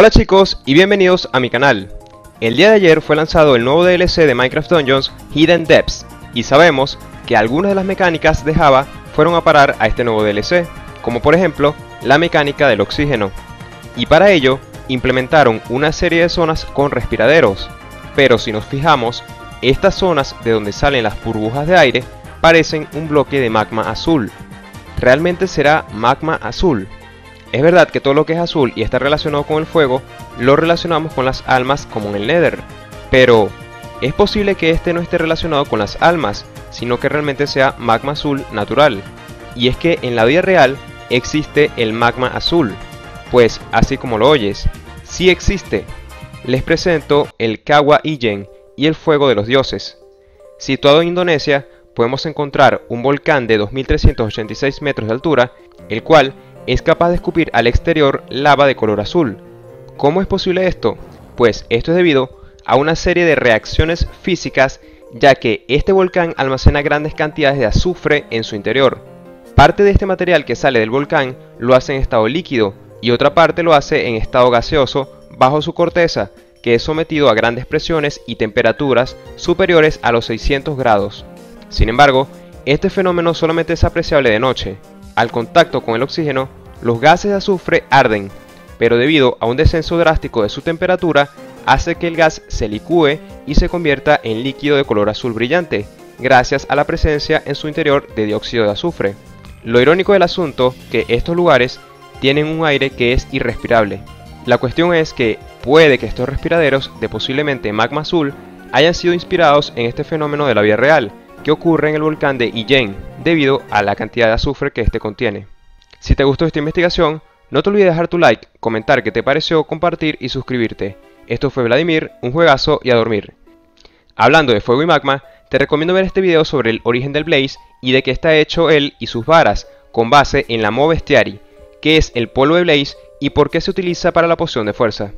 Hola chicos y bienvenidos a mi canal. El día de ayer fue lanzado el nuevo DLC de Minecraft Dungeons Hidden Depths y sabemos que algunas de las mecánicas de Java fueron a parar a este nuevo DLC, como por ejemplo la mecánica del oxígeno. Y para ello implementaron una serie de zonas con respiraderos, pero si nos fijamos, estas zonas de donde salen las burbujas de aire parecen un bloque de magma azul. ¿Realmente será magma azul? Es verdad que todo lo que es azul y está relacionado con el fuego lo relacionamos con las almas como en el Nether, pero es posible que este no esté relacionado con las almas, sino que realmente sea magma azul natural. Y es que en la vida real existe el magma azul, pues así como lo oyes, sí existe. Les presento el Kawa Ijen y el fuego de los dioses. Situado en Indonesia, podemos encontrar un volcán de 2386 metros de altura, el cual es capaz de escupir al exterior lava de color azul. ¿Cómo es posible esto? Pues esto es debido a una serie de reacciones físicas ya que este volcán almacena grandes cantidades de azufre en su interior. Parte de este material que sale del volcán lo hace en estado líquido y otra parte lo hace en estado gaseoso bajo su corteza, que es sometido a grandes presiones y temperaturas superiores a los 600 grados. Sin embargo, este fenómeno solamente es apreciable de noche. Al contacto con el oxígeno, los gases de azufre arden, pero debido a un descenso drástico de su temperatura, hace que el gas se licúe y se convierta en líquido de color azul brillante, gracias a la presencia en su interior de dióxido de azufre. Lo irónico del asunto que estos lugares tienen un aire que es irrespirable. La cuestión es que puede que estos respiraderos de posiblemente magma azul hayan sido inspirados en este fenómeno de la vida real, que ocurre en el volcán de Ijen, debido a la cantidad de azufre que este contiene. Si te gustó esta investigación, no te olvides dejar tu like, comentar qué te pareció, compartir y suscribirte. Esto fue Vladimir, un juegazo y a dormir. Hablando de fuego y magma, te recomiendo ver este video sobre el origen del Blaze y de qué está hecho él y sus varas, con base en la Mo Bestiari, que es el polvo de Blaze y por qué se utiliza para la poción de fuerza.